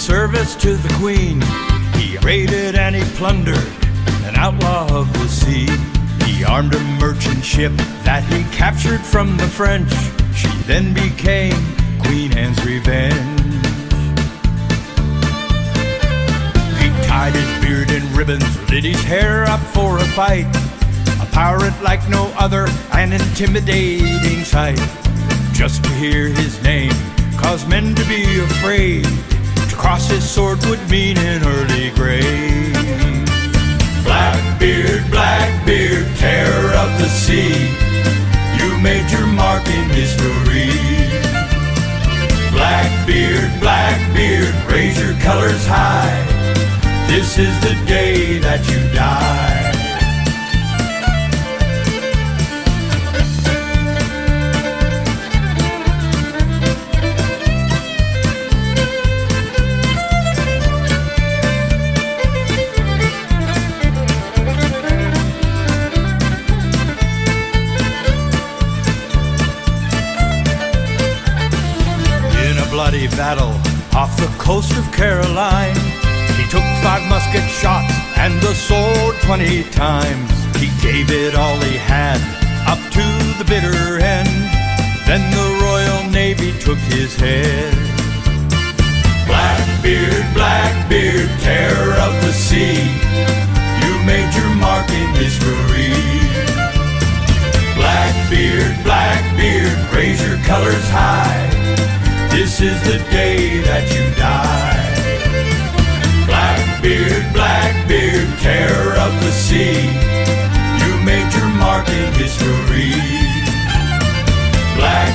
service to the queen. He raided and he plundered, an outlaw of the sea. He armed a merchant ship that he captured from the French. She then became Queen Anne's revenge. He tied his beard in ribbons, lit his hair up for a fight. A pirate like no other, an intimidating sight. Just to hear his name caused men to be afraid. To cross his sword would mean an early grave. Blackbeard, Blackbeard, terror of the sea. You made your mark in history. Blackbeard, Blackbeard, raise your colors high. This is the day that you die. Battle off the coast of Caroline, he took five musket shots and the sword twenty times. He gave it all he had up to the bitter end. Then the Royal Navy took his head. Blackbeard, Blackbeard, terror of the sea. You made your mark in history. Blackbeard, Blackbeard, raise your colors high. Is the day that you die. Blackbeard, Blackbeard, terror of the sea. You made your mark in history. Black